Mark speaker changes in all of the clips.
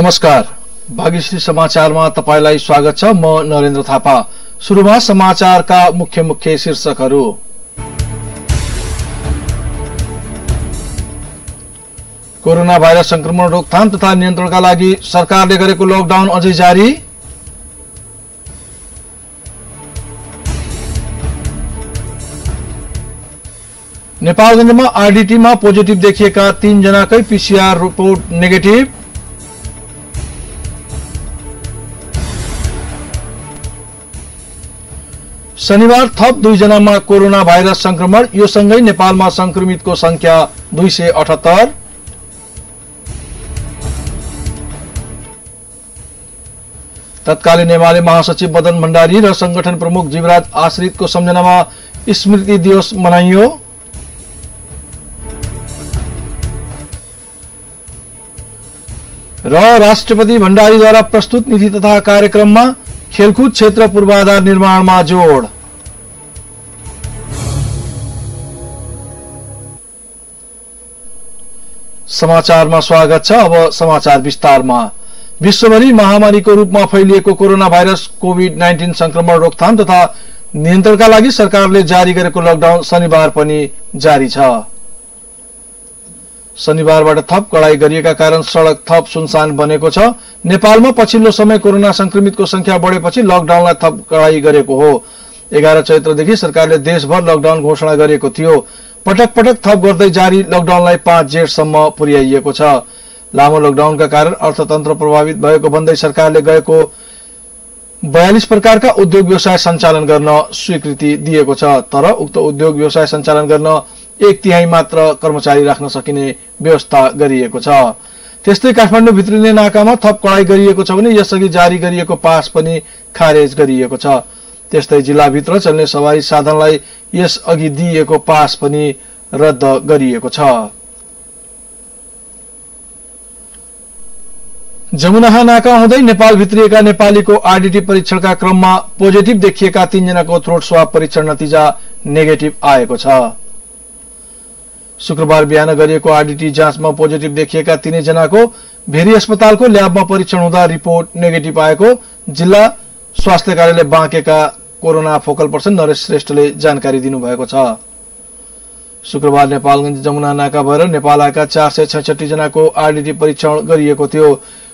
Speaker 1: नमस्कार। भाग्यश्री समाचारमा तपाईँलाई स्वागत छ। म नरेन्द्र थापा। सुरुमा समाचारका मुख्य मुख्य शीर्षकहरू। कोरोना भाइरस संक्रमण रोकथाम तथा नियन्त्रणका लागि सरकारले गरेको लकडाउन अझै जारी? नेपालगञ्जमा आरडिटीमा पोजिटिभ देखिएका तीनजनाकै पीसीआर रिपोर्ट नेगेटिभ। शनिबार थप दुईजनामा कोरोना भाइरस संक्रमण यो सँगै नेपालमा संक्रमितको संख्या दुई सय अठहत्तर। तत्कालीन एमाले महासचिव मदन भण्डारी र संगठन प्रमुख जीवराज आश्रितको सम्झनामा स्मृति दिवस मनाइयो। र राष्ट्रपति भण्डारीद्वारा प्रस्तुत नीति तथा कार्यक्रममा खेलकुद क्षेत्र पूर्वाधार निर्माणमा जोड। समाचारमा स्वागत छ। अब समाचार विस्तारमा। विश्वभरि महामारीको रूपमा फैलिएको कोरोना भाइरस कोविड नाइन्टिन संक्रमण रोकथाम तथा नियन्त्रणका लागि सरकारले जारी गरेको लकडाउन शनिबार पनि जारी छ। शनिबारबाट थप कडाई गरिएका कारण सड़क थप सुनसान बनेको छ। नेपालमा पछिल्लो समय कोरोना संक्रमितको संख्या बढेपछि लकडाउनलाई थप कडाई गरेको हो। एघार चैत्रदेखि सरकारले देशभर लकडाउन घोषणा गरेको थियो। पटक पटक थप गर्दै जारी लकडाउनलाई पाँच जेठसम्म पुर्याइएको छ। लामो लकडाउनका कारण अर्थतन्त्र प्रभावित भएको भन्दै सरकारले गएको बयालिस प्रकारका उद्योग व्यवसाय सञ्चालन गर्न स्वीकृति दिएको छ तर उक्त उद्योग व्यवसाय सञ्चालन गर्न एक तिहाई मात्र कर्मचारी राख्न सकिने व्यवस्था गरिएको छ। त्यस्तै काठमाडौँ भित्रिने नाकामा थप कडाई गरिएको छ भने यसअघि जारी गरिएको पास पनि खारेज गरिएको छ। त्यस्तै जिल्लाभित्र चल्ने सवारी साधनलाई यसअघि दिइएको पास पनि रद्द गरिएको छ। जमुनाहा नाका हुँदै नेपाल भित्रिएका नेपालीको आरडिटी परीक्षणका क्रममा पोजिटिभ देखिएका तीनजनाको थ्रोट स्वाब परीक्षण नतिजा नेगेटिभ आएको छ। शुक्रबार बिहान गरिएको आरडिटी जाँचमा पोजिटिभ देखिएका तीनैजनाको भेरी अस्पतालको ल्याबमा परीक्षण हुँदा रिपोर्ट नेगेटिभ आएको। जिल्ला स्वास्थ्य कार्यालय बाँकेका कोरोना फोकल पर्सन नरेश श्रेष्ठले जानकारी दिनुभएको छ। शुक्रबार नेपालगञ्ज जमुना नाका भएर नेपाल आएका चार सय छैसठी जनाको आरडिटी परीक्षण गरिएको थियो।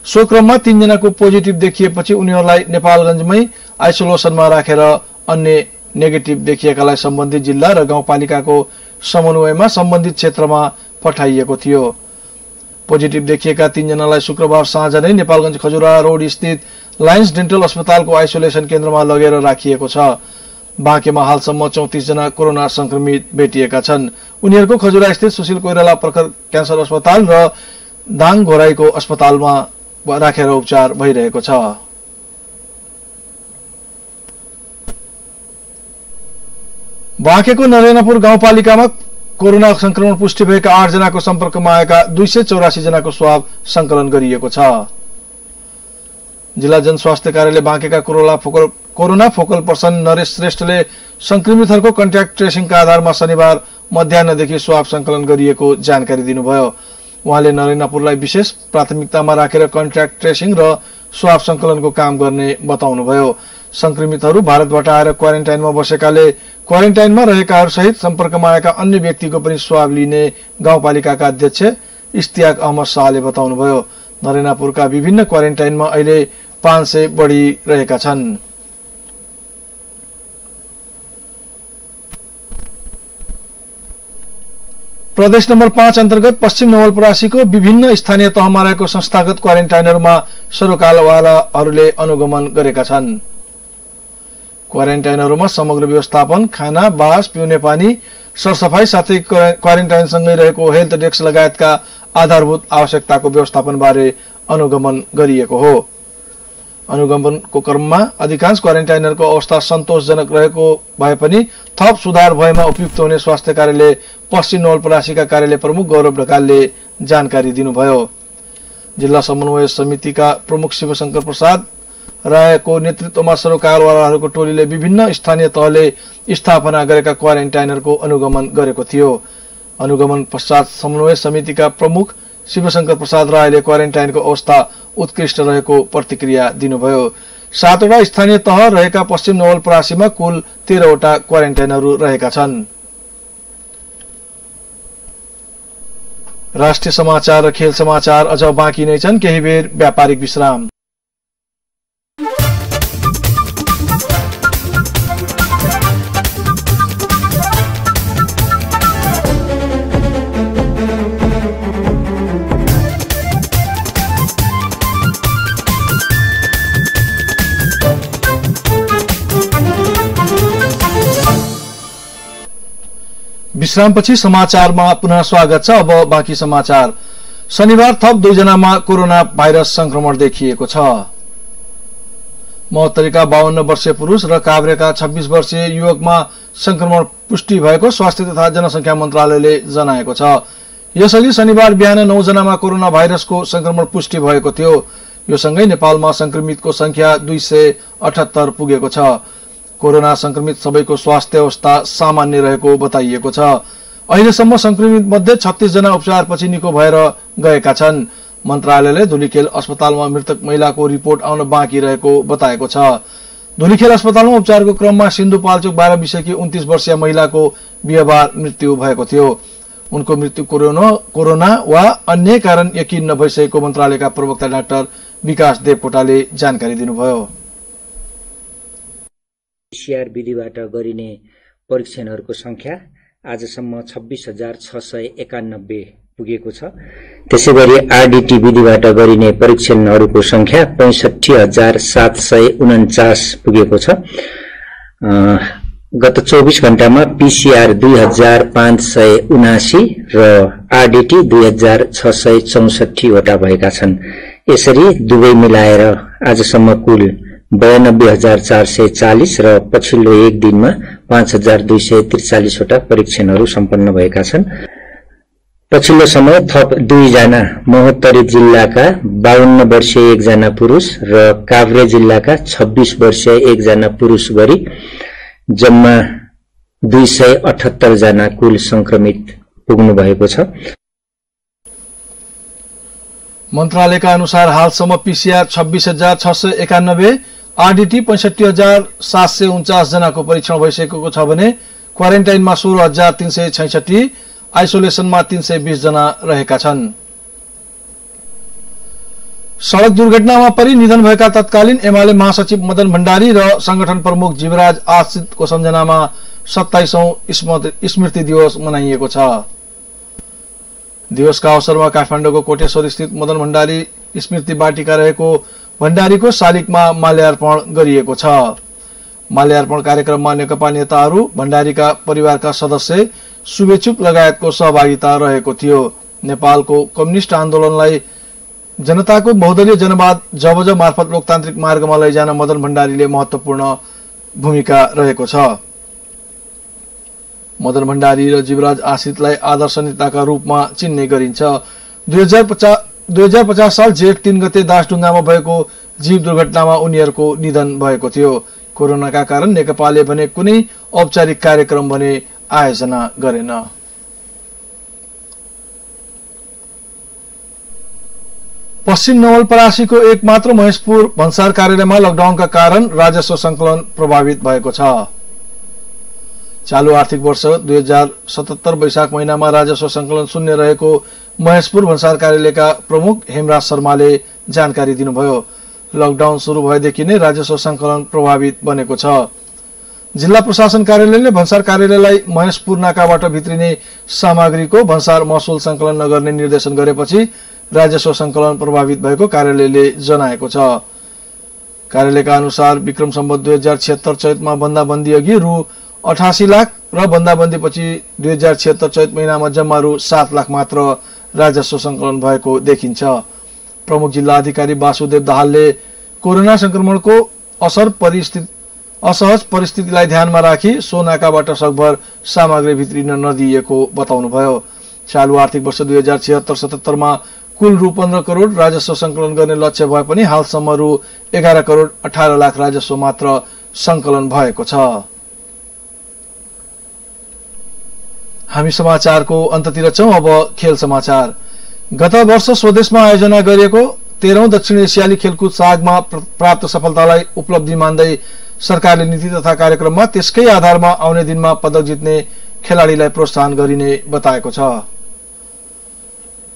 Speaker 1: सो क्रममा तीनजनाको पोजिटिभ देखिएपछि उनीहरूलाई नेपालगञ्जमै आइसोलेसनमा राखेर अन्य नेगेटिभ देखिएकालाई सम्बन्धित जिल्ला र गाउँपालिकाको समन्वयमा सम्बन्धित क्षेत्रमा पठाइएको थियो। पोजिटिभ देखिएका तीनजनालाई शुक्रबार साँझ नै नेपालगञ्ज खजुरा रोड स्थित लायन्स डेन्टल अस्पतालको आइसोलेसन केन्द्रमा लगेर राखिएको छ। बाँकेमा हालसम्म चौतिस जना कोरोना संक्रमित भेटिएका छन्। उनीहरूको खजुरा स्थित सुशील कोइराला प्रखर क्यान्सर अस्पताल र दाङ घोराईको अस्पतालमा राखेर उपचार भइरहेको छ। बाँकेको नरेनापुर गाउँपालिकामा कोरोना संक्रमण पुष्टि भएका आठ जनाको सम्पर्कमा आएका दुई सय चौरासी जनाको स्वाब संकलन गरिएको छ। जिल्ला जनस्वास्थ्य कार्यालय बाँकेका corona focal corona focal person Naresh श्रेष्ठले संक्रमितहरूको कन्ट्याक्ट ट्रेसिङका आधारमा शनिबार मध्याहदेखि स्वाब संकलन गरिएको जानकारी दिनुभयो। उहाँले नरेनापुरलाई विशेष प्राथमिकतामा राखेर कन्ट्याक्ट ट्रेसिङ र स्वाब संकलनको काम गर्ने बताउनुभयो। संक्रमितहरू भारतबाट आएर क्वारेन्टाइनमा बसेकाले क्वारेन्टाइनमा रहेकाहरू सहित सम्पर्कमा आएका अन्य व्यक्तिको पनि स्वाब लिने गाउँपालिकाका अध्यक्ष इस्तियाक अहमद शाहले बताउनुभयो। नरेनापुरका विभिन्न क्वारेन्टाइनमा अहिले पाँच सय बढ़ी रहेका छन्। प्रदेश नम्बर पाँच अन्तर्गत पश्चिम नवलपरासीको विभिन्न स्थानीय तहमा रहेको संस्थागत क्वारेन्टाइनहरूमा सरोकारवालाहरूले अनुगमन गरेका छन्। क्वारेन्टाइनहरूमा समग्र व्यवस्थापन खाना बास पिउने पानी सरसफाई साथै क्वारेन्टाइनसँगै रहेको हेल्थ डेस्क लगायतका आधारभूत आवश्यकताको व्यवस्थापनबारे अनुगमन गरिएको हो। अनुगमनको क्रममा अधिकांश क्वारेन्टाइनरको अवस्था सन्तोषजनक रहेको भए पनि थप सुधार भएमा उपयुक्त हुने स्वास्थ्य कार्यालय पश्चिम नवलपरासीका कार्यालय प्रमुख गौरव ढकालले जानकारी दिनुभयो। जिल्ला समन्वय समितिका प्रमुख शिवशंकर प्रसाद रायको नेतृत्वमा सरोकारवालाहरूको टोलीले विभिन्न स्थानीय तहले स्थापना गरेका क्वारेन्टाइनरको अनुगमन गरेको थियो। अनुगमन पश्चात समन्वय समितिका प्रमुख शिवशंकर प्रसाद रायले क्वारेन्टाइनको अवस्था उत्कृष्ट रहेको प्रतिक्रिया दिनुभयो। सातवटा स्थानीय तह रहेका पश्चिम नवलपरासीमा कुल तेह्रवटा क्वारेन्टाइनहरू रहेका छन्। राष्ट्रिय समाचार र खेल समाचार अझ बाँकी नै छन्। केही बेर व्यापारिक विश्राम। विश्रामपछि समाचारमा पुनः स्वागत छ। अब बाँकी समाचार। शनिबार थप दुईजनामा कोरोना भाइरस संक्रमण देखिएको छ। महोत्तरीका बाहन्न वर्षीय पुरूष र काभ्रेका छब्बीस वर्षीय युवकमा संक्रमण पुष्टि भएको स्वास्थ्य तथा जनसंख्या मन्त्रालयले जनाएको छ। यसअघि शनिबार बिहान नौजनामा कोरोना भाइरसको संक्रमण पुष्टि भएको थियो। यो सँगै नेपालमा संक्रमितको संख्या दुई सय अठहत्तर पुगेको छ। कोरोना संक्रमित सबैको स्वास्थ्य अवस्था सामान्य रहेको बताइएको छ। अहिलेसम्म संक्रमित मध्ये छत्तीस जना उपचारपछि निको भएर गएका छन्। मन्त्रालयले धुलीखेल अस्पतालमा मृतक महिलाको रिपोर्ट आउन बाँकी रहेको बताएको छ। धुलीखेल अस्पतालमा उपचारको क्रममा सिन्धुपाल्चोक बाह्र विषयकी उन्तिस वर्षीय महिलाको बिहेबार मृत्यु भएको थियो। उनको मृत्यु कोरोना कोरोना वा अन्य कारण यकिन नभइसकेको मन्त्रालयका प्रवक्ता डाक्टर विकास देवकोटाले जानकारी दिनुभयो।
Speaker 2: पिसिआर विधिबाट गरिने परीक्षणहरूको सङ्ख्या आजसम्म छब्बिस हजार छ सय एकानब्बे पुगेको छ। त्यसै गरी आरडिटी विधिबाट गरिने परीक्षणहरूको सङ्ख्या पैँसठी हजार सात सय उन्चास पुगेको छ। गत चौबिस घण्टामा पिसिआर दुई हजार पाँच सय उनासी र आरडिटी दुई हजार छ सय चौसठीवटा भएका छन्। यसरी दुवै मिलाएर आजसम्म कुल बयानब्बे हजार चार सय चालिस र पछिल्लो एक दिनमा पाँच हजार दुई सय त्रिचालिसवटा परीक्षणहरू सम्पन्न भएका छन्। पछिल्लो समय थप दुईजना महोत्तरी जिल्लाका बाहन्न वर्षीय एकजना पुरूष र काभ्रे जिल्लाका छब्बीस वर्षीय एकजना पुरूष गरी जम्मा दुई सय अठहत्तर जना कुल संक्रमित पुग्नु भएको छ।
Speaker 1: मन्त्रालयका अनुसार हालसम्म पिसिआर छब्बीस हजार छ सय एकानब्बे आरडिटी पैंसठी हजार सात सय उन्चास जनाको परीक्षण भइसकेको छ भने क्वारेन्टाइनमा सोह्र हजार तीन सय छैसठी आइसोलेसनमा तीन सय बीस जना रहेका छन्। सड़क दुर्घटनामा परि निधन भएका तत्कालीन एमाले महासचिव मदन भण्डारी र संगठन प्रमुख जीवराज आश्रितको सम्झनामा सत्ताइसौं स्मृति दिवस मनाइएको छ। दिवसका अवसरमा काठमाडौँको कोटेश्वर स्थित मदन भण्डारी स्मृति बाटिका रहेको भण्डारीको शालिगमा माल्यार्पण गरिएको छ। माल्यार्पण कार्यक्रममा नेकपा नेताहरू भण्डारीका परिवारका सदस्य शुभेच्छुक लगायतको सहभागिता रहेको थियो। नेपालको कम्युनिष्ट आन्दोलनलाई जनताको बहुदलीय जनवाद जबज मार्फत लोकतान्त्रिक मार्गमा लैजान मदन भण्डारीले महत्वपूर्ण भूमिका रहेको छ। मदन भण्डारी र जीवराज आश्रितलाई आदर्श नेताका रूपमा चिन्ने गरिन्छ। दुई हजार पचास दुई हजार पचास साल जेठ तीन गते दासढुङ्गामा भएको जीव दुर्घटनामा उनीहरूको निधन भएको थियो। कोरोनाका कारण नेकपाले भने कुनै औपचारिक कार्यक्रम भने आयोजना गरेन। पश्चिम नवलपरासीको एक मात्र महेशपुर भन्सार कार्यालयमा लकडाउनका कारण राजस्व संकलन प्रभावित भएको छ। चालु आर्थिक वर्ष दुई हजार सतहत्तर वैशाख महिनामा राजस्व संकलन शून्य रहेको महेशपुर भन्सार कार्यालयका प्रमुख हेमराज शर्माले जानकारी दिनुभयो। लकडाउन शुरू भएदेखि नै राजस्व संकलन प्रभावित बनेको छ। जिल्ला प्रशासन कार्यालयले भन्सार कार्यालयलाई महेशपुर नाकाबाट भित्रिने सामग्रीको भन्सार महसुल संकलन नगर्ने निर्देशन गरेपछि राजस्व संकलन प्रभावित भएको कार्यालयले जनाएको छ। कार्यालयका अनुसार विक्रम सम्बत दुई हजार छिहत्तर चैतमा बन्दाबन्दी अघि रु अठासी लाख र बन्दाबन्दीपछि दुई हजार छिहत्तर चैत महिनामा जम्मा रु सात लाख मात्र राजस्व संकलन भएको देखिन्छ। प्रमुख जिल्ला अधिकारी वासुदेव दाहालले कोरोना संक्रमणको असर परिस्थिति असहज परिस्थितिलाई ध्यानमा राखी सो नाकाबाट सकभर सामग्री भित्रिन नदिएको बताउनुभयो। चालु आर्थिक वर्ष दुई हजार छिहत्तर सतहत्तरमा कुल रु पन्ध्र करोड़ राजस्व संकलन गर्ने लक्ष्य भए पनि हालसम्म रु एघार करोड़ अठार लाख राजस्व मात्र संकलन भएको छ। हामी समाचारको अन्ततिर छौं। अब खेल समाचार। गत वर्ष स्वदेशमा आयोजना गरिएको तेह्रौं दक्षिण एसियाली खेलकुद सागमा प्र- प्राप्त सफलतालाई उपलब्धि मान्दै सरकारले नीति तथा कार्यक्रममा त्यसकै आधारमा आउने दिनमा पदक जित्ने खेलाड़ीलाई प्रोत्साहन गरिने बताएको छ।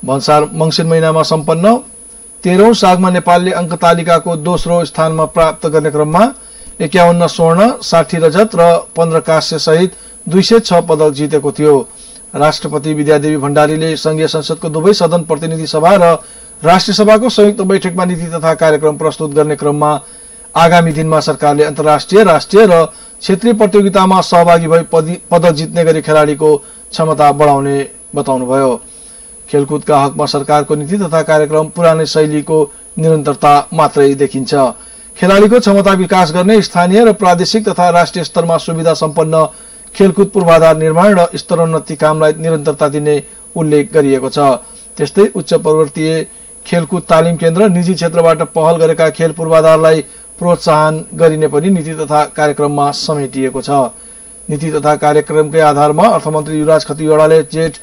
Speaker 1: भन्सार मंसिर महिनामा सम्पन्न तेह्रौं सागमा नेपालले अङ्क तालिकाको दोस्रो स्थानमा प्राप्त गर्ने क्रममा एकाउन्न स्वर्ण साठी रजत र पन्ध्र कांस्य सहित दुई सय छ पदक जितेको थियो। राष्ट्रपति विद्यादेवी भण्डारीले संघीय संसदको दुवै सदन प्रतिनिधि सभा र राष्ट्रिय सभाको संयुक्त बैठकमा नीति तथा कार्यक्रम प्रस्तुत गर्ने क्रममा आगामी दिनमा सरकारले अन्तर्राष्ट्रिय राष्ट्रिय र क्षेत्रीय प्रतियोगितामा सहभागी भई पदि- पदक जित्ने गरी खेलाड़ीको क्षमता बढाउने बताउनुभयो। खेलकुदका हकमा सरकारको नीति तथा कार्यक्रम पुरानै शैलीको निरन्तरता मात्रै देखिन्छ। खेलाड़ीको क्षमता विकास गर्ने स्थानीय र प्रादेशिक तथा राष्ट्रिय स्तरमा सुविधा सम्पन्न खेलकुद पूर्वाधार निर्माण र स्तरोन्नति कामलाई निरन्तरता दिने उल्लेख गरिएको छ। त्यस्तै उच्च पर्वतीय खेलकुद तालिम केन्द्र निजी क्षेत्रबाट पहल गरेका खेल पूर्वाधारलाई प्रोत्साहन गरिने पनि नीति तथा कार्यक्रममा समेटिएको छ। नीति तथा कार्यक्रमकै आधारमा अर्थमन्त्री युवराज खतिवड़ाले जेठ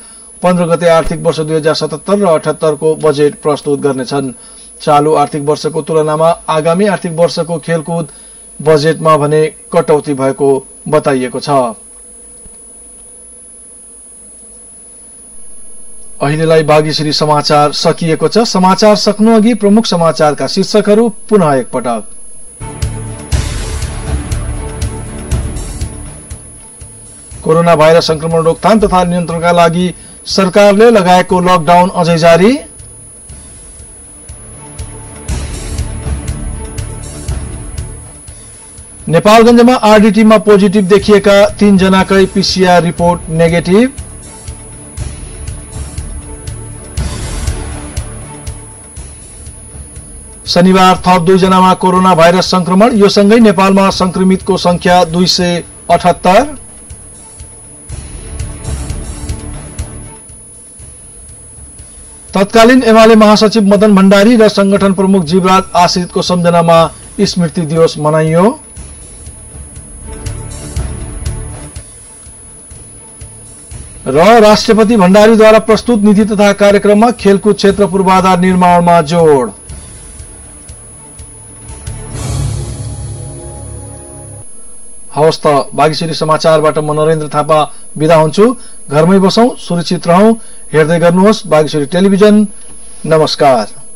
Speaker 1: पन्ध्र गते आर्थिक वर्ष दुई हजार सतहत्तर र अठहत्तरको बजेट प्रस्तुत गर्नेछन्। चालु आर्थिक वर्षको तुलनामा आगामी आर्थिक वर्षको खेलकुद बजेटमा भने कटौती भएको बताइएको छ। अहिलेलाई बागेश्वरी समाचार सकिएको छ। समाचार सक्नु अघि प्रमुख समाचारका शीर्षकहरू पुनः एकपटक। कोरोना भाइरस संक्रमण रोकथाम तथा नियन्त्रणका लागि सरकारले लगाएको लकडाउन अझै जारी। नेपालगञ्जमा आरडीटीमा पोजिटिभ देखिएका तीनजनाकै पीसीआर रिपोर्ट नेगेटिभ। शनिबार थप दुईजनामा कोरोना भाइरस संक्रमण यो सँगै नेपालमा संक्रमितको संख्या दुई सय अठहत्तर। तत्कालीन एमाले महासचिव मदन भण्डारी र संगठन प्रमुख जीवराज आश्रितको सम्झनामा स्मृति दिवस मनाइयो। र राष्ट्रपति भण्डारीद्वारा प्रस्तुत नीति तथा कार्यक्रममा खेलकुद क्षेत्र पूर्वाधार निर्माणमा जोड। हवस् त बागेश्वरी समाचारबाट म नरेन्द्र थापा विदा हुन्छु। घरमै बसौं सुरक्षित रहौं। हेर्दै गर्नुहोस् बागेश्वरी टेलिभिजन। नमस्कार।